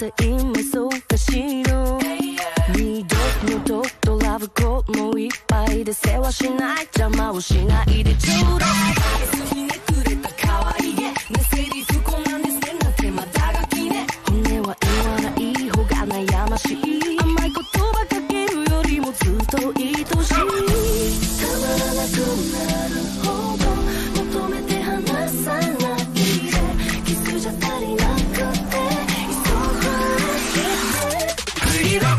た今忙しいの二度二度とラブコーもいっぱいで世話しない邪魔をしないでちょうだい。好きにくれた可愛げなセリフこんなんですね Dirty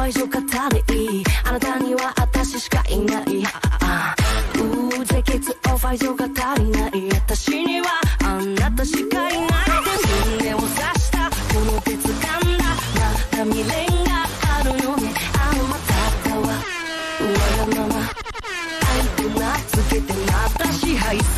愛情語でいい。あなたには私しかいない。ああうぜけつオフ愛情が足りない。私にはあなたしかいない。胸を刺した。この手つかんだまた未練があるのね。あのまたはわ。がまま。愛と名付けてまた支配する。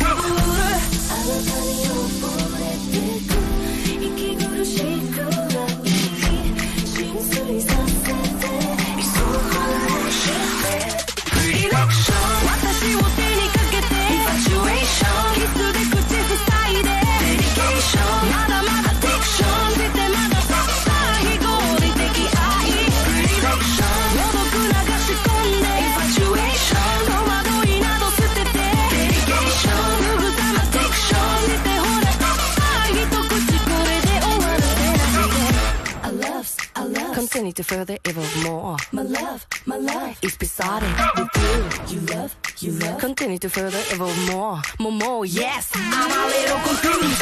94 evermore. My love, my life is beside it with you. You love, you love. Continue to further evermore. More, more, yes. I'm a little confused.